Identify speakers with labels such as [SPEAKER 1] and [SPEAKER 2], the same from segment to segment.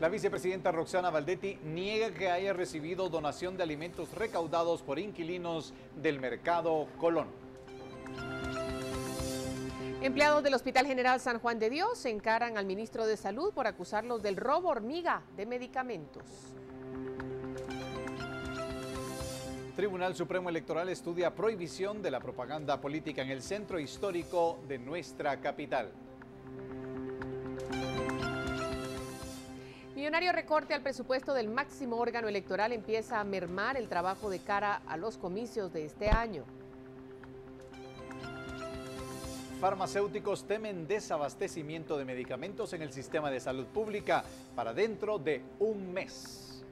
[SPEAKER 1] La vicepresidenta Roxana Valdetti niega que haya recibido donación de alimentos recaudados por inquilinos del mercado Colón.
[SPEAKER 2] Empleados del Hospital General San Juan de Dios encaran al ministro de Salud por acusarlos del robo hormiga de medicamentos.
[SPEAKER 1] Tribunal Supremo Electoral estudia prohibición de la propaganda política en el centro histórico de nuestra capital.
[SPEAKER 2] Millonario recorte al presupuesto del máximo órgano electoral empieza a mermar el trabajo de cara a los comicios de este año.
[SPEAKER 1] Farmacéuticos temen desabastecimiento de medicamentos en el sistema de salud pública para dentro de un mes.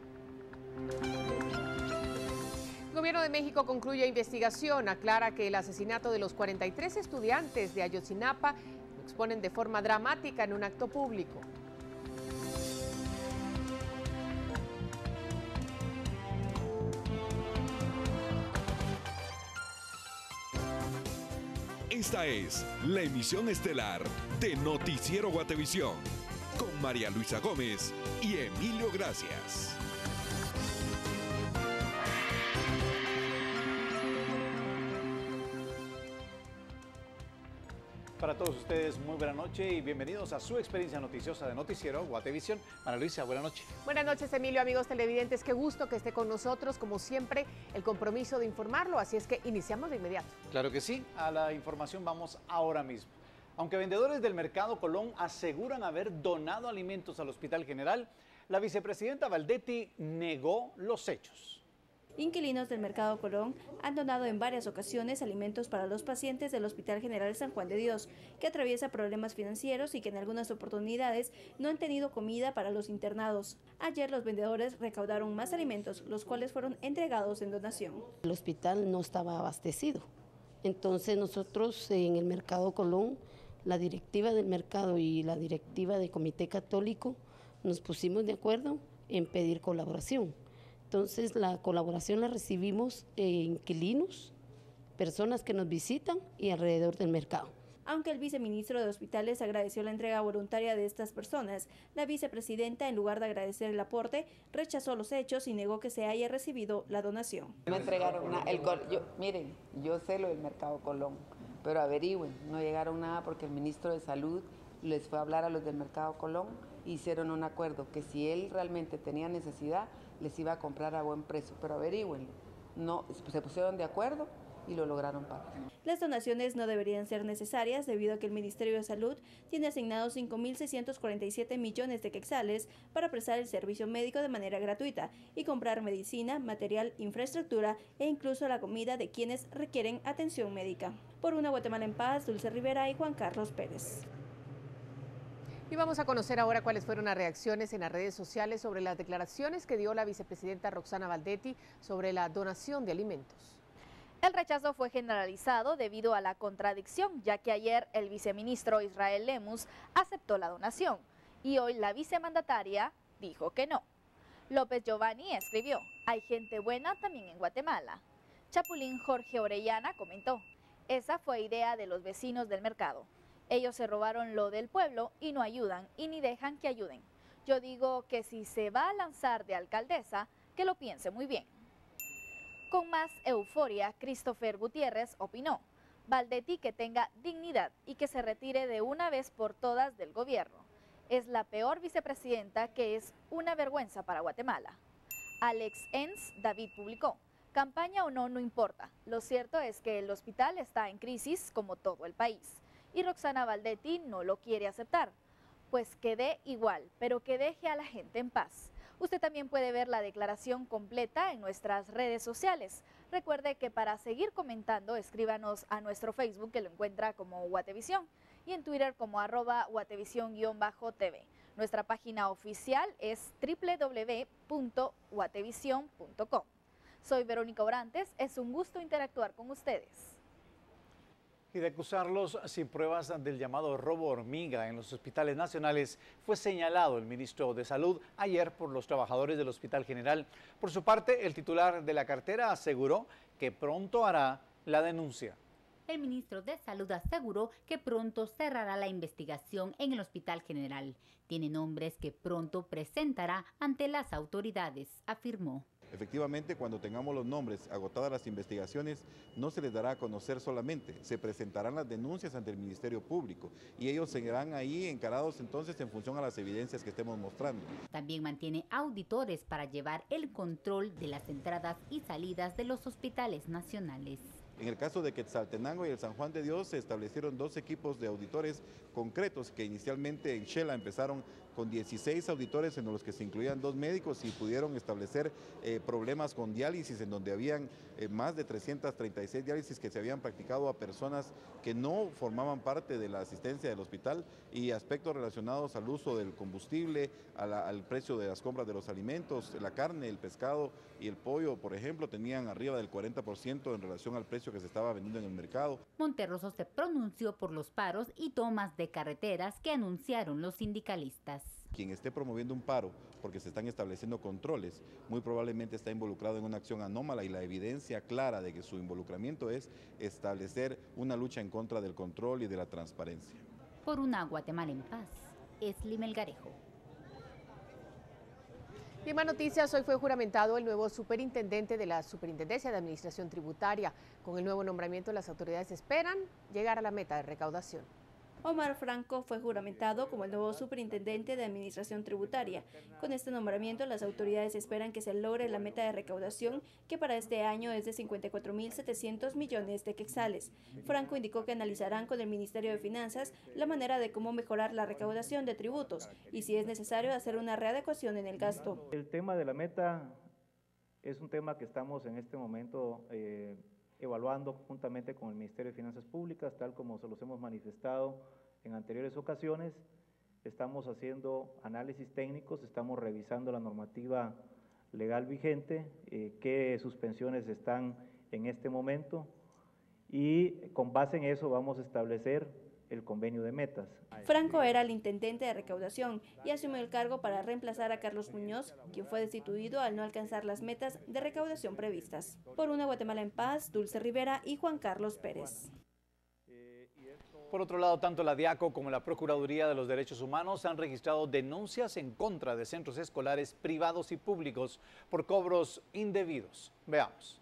[SPEAKER 2] El Gobierno de México concluye investigación, aclara que el asesinato de los 43 estudiantes de Ayotzinapa lo exponen de forma dramática en un acto público.
[SPEAKER 3] Esta es la emisión estelar de Noticiero Guatevisión con María Luisa Gómez y Emilio Gracias.
[SPEAKER 1] Para todos ustedes, muy buena noche y bienvenidos a su experiencia noticiosa de Noticiero Guatevisión. María Luisa, buenas noches.
[SPEAKER 2] Buenas noches, Emilio, amigos televidentes. Qué gusto que esté con nosotros. Como siempre, el compromiso de informarlo. Así es que iniciamos de inmediato.
[SPEAKER 1] Claro que sí. A la información vamos ahora mismo. Aunque vendedores del mercado Colón aseguran haber donado alimentos al Hospital General, la vicepresidenta Valdetti negó los hechos.
[SPEAKER 4] Inquilinos del Mercado Colón han donado en varias ocasiones alimentos para los pacientes del Hospital General San Juan de Dios, que atraviesa problemas financieros y que en algunas oportunidades no han tenido comida para los internados. Ayer los vendedores recaudaron más alimentos, los cuales fueron entregados en donación.
[SPEAKER 5] El hospital no estaba abastecido. Entonces nosotros en el Mercado Colón, la directiva del mercado y la directiva del Comité Católico nos pusimos de acuerdo en pedir colaboración. Entonces la colaboración la recibimos en inquilinos, personas que nos visitan y alrededor del mercado.
[SPEAKER 4] Aunque el viceministro de Hospitales agradeció la entrega voluntaria de estas personas, la vicepresidenta, en lugar de agradecer el aporte, rechazó los hechos y negó que se haya recibido la donación.
[SPEAKER 6] No entregaron nada. El, yo, miren, yo sé lo del Mercado Colón, pero averigüen, no llegaron nada porque el ministro de Salud les fue a hablar a los del Mercado Colón, hicieron un acuerdo que si él realmente tenía necesidad, les iba a comprar a buen precio, pero averigüen, no, se pusieron de acuerdo y lo lograron pagar.
[SPEAKER 4] Las donaciones no deberían ser necesarias debido a que el Ministerio de Salud tiene asignados 5.647 millones de quexales para prestar el servicio médico de manera gratuita y comprar medicina, material, infraestructura e incluso la comida de quienes requieren atención médica. Por una Guatemala en paz, Dulce Rivera y Juan Carlos Pérez.
[SPEAKER 2] Y vamos a conocer ahora cuáles fueron las reacciones en las redes sociales sobre las declaraciones que dio la vicepresidenta Roxana Valdetti sobre la donación de alimentos.
[SPEAKER 7] El rechazo fue generalizado debido a la contradicción, ya que ayer el viceministro Israel Lemus aceptó la donación y hoy la vicemandataria dijo que no. López Giovanni escribió, hay gente buena también en Guatemala. Chapulín Jorge Orellana comentó, esa fue idea de los vecinos del mercado. Ellos se robaron lo del pueblo y no ayudan y ni dejan que ayuden. Yo digo que si se va a lanzar de alcaldesa, que lo piense muy bien. Con más euforia, Christopher Gutiérrez opinó, Valdetti que tenga dignidad y que se retire de una vez por todas del gobierno. Es la peor vicepresidenta que es una vergüenza para Guatemala. Alex Enz David publicó, campaña o no, no importa. Lo cierto es que el hospital está en crisis como todo el país y Roxana Valdetti no lo quiere aceptar. Pues quede igual, pero que deje a la gente en paz. Usted también puede ver la declaración completa en nuestras redes sociales. Recuerde que para seguir comentando, escríbanos a nuestro Facebook que lo encuentra como Guatevisión y en Twitter como arroba guatevisión-tv. Nuestra página oficial es www.guatevision.com. Soy Verónica Orantes, es un gusto interactuar con ustedes
[SPEAKER 1] y de acusarlos sin pruebas del llamado robo hormiga en los hospitales nacionales, fue señalado el ministro de Salud ayer por los trabajadores del Hospital General. Por su parte, el titular de la cartera aseguró que pronto hará la denuncia.
[SPEAKER 8] el ministro de Salud aseguró que pronto cerrará la investigación en el Hospital General. Tiene nombres que pronto presentará ante las autoridades, afirmó.
[SPEAKER 9] Efectivamente, cuando tengamos los nombres, agotadas las investigaciones, no se les dará a conocer solamente, se presentarán las denuncias ante el Ministerio Público y ellos seguirán ahí encarados entonces en función a las evidencias que estemos mostrando.
[SPEAKER 8] También mantiene auditores para llevar el control de las entradas y salidas de los hospitales nacionales.
[SPEAKER 9] En el caso de Quetzaltenango y el San Juan de Dios se establecieron dos equipos de auditores concretos que inicialmente en Shela empezaron con 16 auditores en los que se incluían dos médicos y pudieron establecer eh, problemas con diálisis en donde habían eh, más de 336 diálisis que se habían practicado a personas que no formaban parte de la asistencia del hospital y aspectos relacionados al uso del combustible, al precio de las compras de los alimentos, la carne, el pescado y el pollo, por ejemplo, tenían arriba del 40% en relación al precio que se estaba vendiendo en el mercado.
[SPEAKER 8] Monterroso se pronunció por los paros y tomas de carreteras que anunciaron los sindicalistas.
[SPEAKER 9] Quien esté promoviendo un paro porque se están estableciendo controles, muy probablemente está involucrado en una acción anómala y la evidencia clara de que su involucramiento es establecer una lucha en contra del control y de la transparencia.
[SPEAKER 8] Por una Guatemala en paz, es Melgarejo.
[SPEAKER 2] Y más noticias, hoy fue juramentado el nuevo superintendente de la Superintendencia de Administración Tributaria. Con el nuevo nombramiento, las autoridades esperan llegar a la meta de recaudación.
[SPEAKER 4] Omar Franco fue juramentado como el nuevo superintendente de Administración Tributaria. Con este nombramiento, las autoridades esperan que se logre la meta de recaudación, que para este año es de 54.700 millones de quetzales. Franco indicó que analizarán con el Ministerio de Finanzas la manera de cómo mejorar la recaudación de tributos y si es necesario hacer una readecuación en el gasto.
[SPEAKER 10] El tema de la meta es un tema que estamos en este momento eh, evaluando juntamente con el Ministerio de Finanzas Públicas, tal como se los hemos manifestado en anteriores ocasiones. Estamos haciendo análisis técnicos, estamos revisando la normativa legal vigente, eh, qué suspensiones están en este momento y con base en eso vamos a establecer el convenio de metas.
[SPEAKER 4] Franco era el intendente de recaudación y asumió el cargo para reemplazar a Carlos Muñoz, quien fue destituido al no alcanzar las metas de recaudación previstas. Por una Guatemala en paz, Dulce Rivera y Juan Carlos Pérez.
[SPEAKER 1] Por otro lado, tanto la DIACO como la Procuraduría de los Derechos Humanos han registrado denuncias en contra de centros escolares privados y públicos por cobros indebidos. Veamos.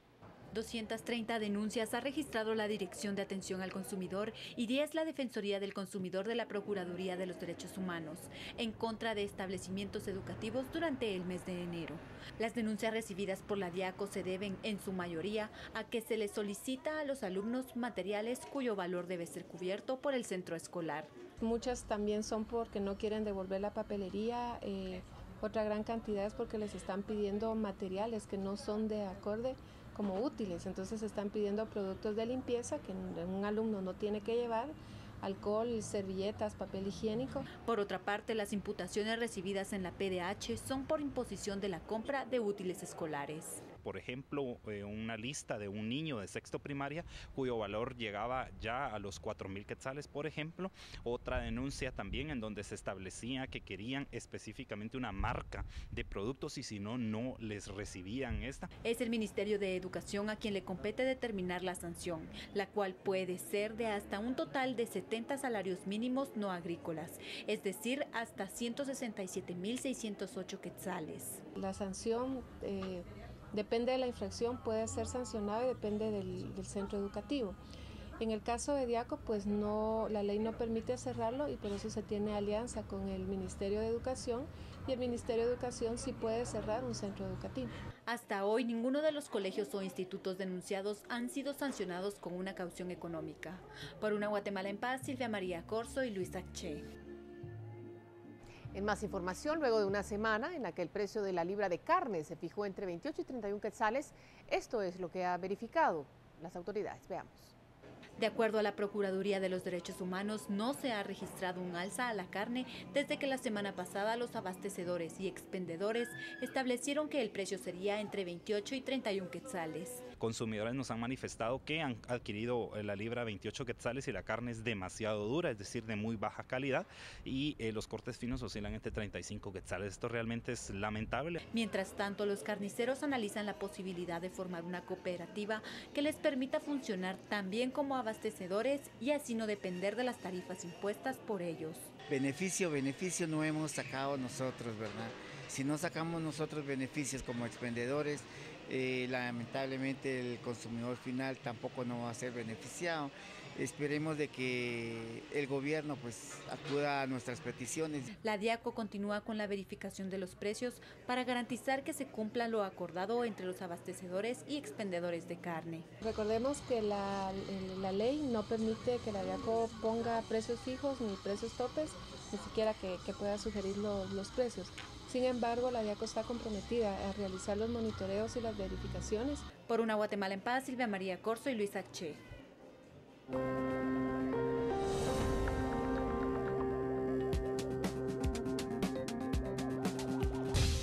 [SPEAKER 11] 230 denuncias ha registrado la Dirección de Atención al Consumidor y 10 la Defensoría del Consumidor de la Procuraduría de los Derechos Humanos en contra de establecimientos educativos durante el mes de enero. Las denuncias recibidas por la DIACO se deben en su mayoría a que se les solicita a los alumnos materiales cuyo valor debe ser cubierto por el centro escolar.
[SPEAKER 12] Muchas también son porque no quieren devolver la papelería. Eh, otra gran cantidad es porque les están pidiendo materiales que no son de acorde como útiles. Entonces están pidiendo productos de limpieza que un alumno no tiene que llevar alcohol, servilletas, papel higiénico.
[SPEAKER 11] Por otra parte, las imputaciones recibidas en la PDH son por imposición de la compra de útiles escolares
[SPEAKER 13] por ejemplo, eh, una lista de un niño de sexto primaria cuyo valor llegaba ya a los 4 mil quetzales, por ejemplo. Otra denuncia también en donde se establecía que querían específicamente una marca de productos y si no, no les recibían esta.
[SPEAKER 11] Es el Ministerio de Educación a quien le compete determinar la sanción, la cual puede ser de hasta un total de 70 salarios mínimos no agrícolas, es decir, hasta 167.608 quetzales.
[SPEAKER 12] La sanción eh, Depende de la infracción, puede ser sancionado y depende del, centro educativo. En el caso de Diaco, pues no, la ley no permite cerrarlo y por eso se tiene alianza con el Ministerio de Educación y el Ministerio de Educación sí puede cerrar un centro educativo.
[SPEAKER 11] Hasta hoy, ninguno de los colegios o institutos denunciados han sido sancionados con una caución económica. Por una Guatemala en paz, Silvia María Corso y Luisa Che.
[SPEAKER 2] En más información, luego de una semana en la que el precio de la libra de carne se fijó entre 28 y 31 quetzales, esto es lo que ha verificado las autoridades. Veamos.
[SPEAKER 11] De acuerdo a la Procuraduría de los Derechos Humanos, no se ha registrado un alza a la carne desde que la semana pasada los abastecedores y expendedores establecieron que el precio sería entre 28 y 31 quetzales.
[SPEAKER 13] Consumidores nos han manifestado que han adquirido la libra 28 quetzales y la carne es demasiado dura, es decir, de muy baja calidad y los cortes finos oscilan entre 35 quetzales. Esto realmente es lamentable.
[SPEAKER 11] Mientras tanto, los carniceros analizan la posibilidad de formar una cooperativa que les permita funcionar también como abastecedores y así no depender de las tarifas impuestas por ellos.
[SPEAKER 14] Beneficio, beneficio no hemos sacado nosotros, ¿verdad? Si no sacamos nosotros beneficios como expendedores, eh, lamentablemente el consumidor final tampoco no va a ser beneficiado. Esperemos de que el gobierno pues acuda a nuestras peticiones.
[SPEAKER 11] La Diaco continúa con la verificación de los precios para garantizar que se cumpla lo acordado entre los abastecedores y expendedores de carne.
[SPEAKER 12] Recordemos que la, ley no permite que la Diaco ponga precios fijos ni precios topes, ni siquiera que, pueda sugerir los, los precios. Sin embargo, la DIACO está comprometida a realizar los monitoreos y las verificaciones.
[SPEAKER 11] Por una Guatemala en paz, Silvia María Corso y Luisa Che.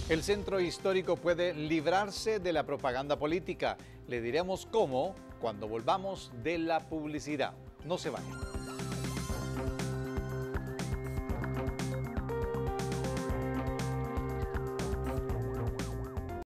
[SPEAKER 1] El centro histórico puede librarse de la propaganda política. Le diremos cómo cuando volvamos de la publicidad. No se vayan.